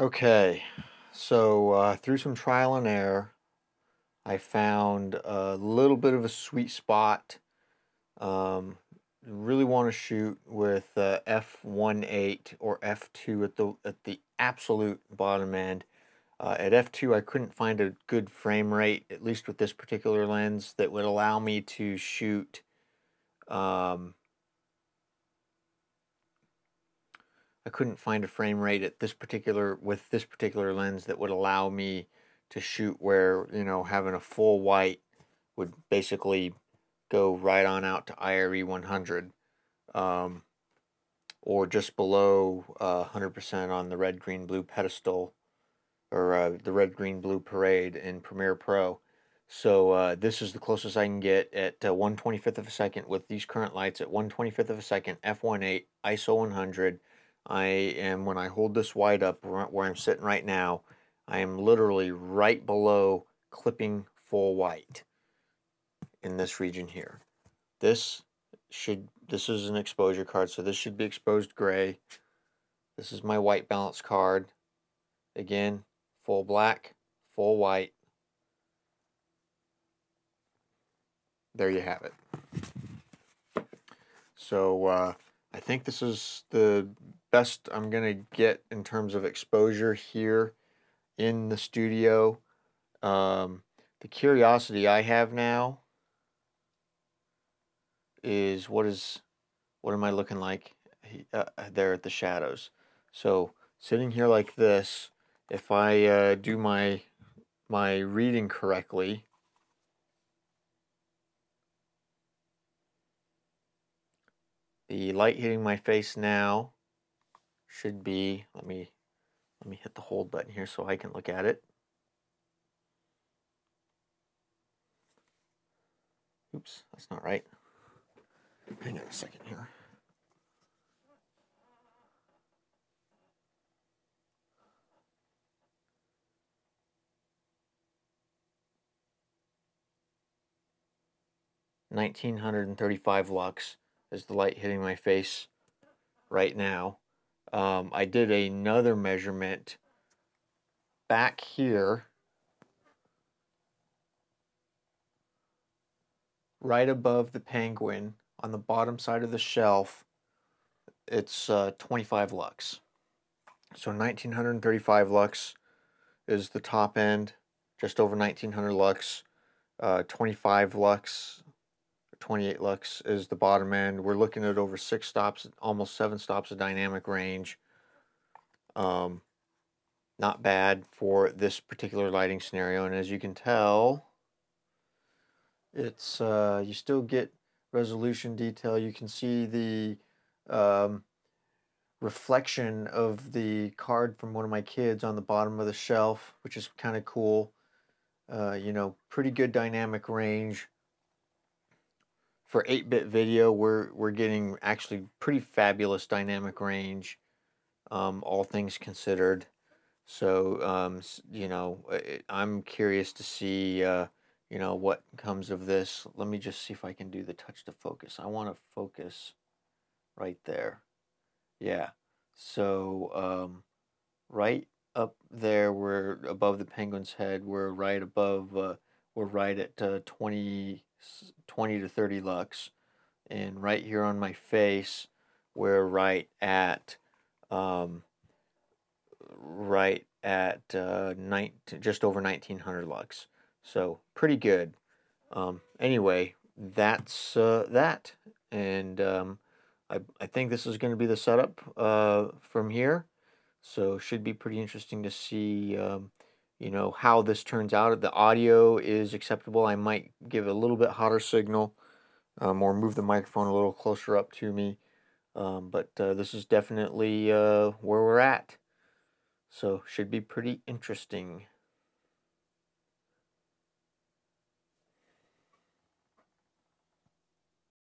Okay, so uh, through some trial and error, I found a little bit of a sweet spot. Um, really want to shoot with uh, f1.8 or f2 at the at the absolute bottom end. Uh, at f2, I couldn't find a good frame rate, at least with this particular lens, that would allow me to shoot. Um, I couldn't find a frame rate at this particular with this particular lens that would allow me to shoot where you know having a full white would basically go right on out to IRE 100 um, or just below 100% uh, on the red green blue pedestal or uh, the red green blue parade in Premiere Pro. So uh, this is the closest I can get at uh, 1 25th of a second with these current lights at 1 25th of a second, f1.8, ISO 100. I am, when I hold this wide up where I'm sitting right now, I am literally right below clipping full white in this region here. This should, this is an exposure card, so this should be exposed gray. This is my white balance card. Again, full black, full white. There you have it. So uh, I think this is the best I'm going to get in terms of exposure here in the studio. Um, the curiosity I have now is what is what am I looking like uh, there at the shadows. So sitting here like this, if I uh, do my my reading correctly, the light hitting my face now should be, let me, let me hit the hold button here so I can look at it. Oops, that's not right. Hang on a second here. Nineteen hundred and thirty-five lux is the light hitting my face right now. Um, I did another measurement back here, right above the penguin on the bottom side of the shelf. It's uh, 25 lux. So 1935 lux is the top end, just over 1900 lux. Uh, 25 lux 28 lux is the bottom end. We're looking at over six stops, almost seven stops of dynamic range. Um, not bad for this particular lighting scenario. And as you can tell, it's uh, you still get resolution detail. You can see the um, reflection of the card from one of my kids on the bottom of the shelf, which is kind of cool. Uh, you know, pretty good dynamic range for 8-bit video, we're, we're getting actually pretty fabulous dynamic range, um, all things considered. So, um, you know, I'm curious to see, uh, you know, what comes of this. Let me just see if I can do the touch to focus. I want to focus right there. Yeah. So, um, right up there, we're above the penguin's head. We're right above, uh, we're right at uh, 20 20 to 30 lux. And right here on my face, we're right at um, right at uh, 19, just over 1900 lux. So pretty good. Um, anyway, that's uh, that. And um, I, I think this is going to be the setup uh, from here. So should be pretty interesting to see um, you know, how this turns out. If the audio is acceptable, I might give a little bit hotter signal um, or move the microphone a little closer up to me. Um, but uh, this is definitely uh, where we're at. So should be pretty interesting.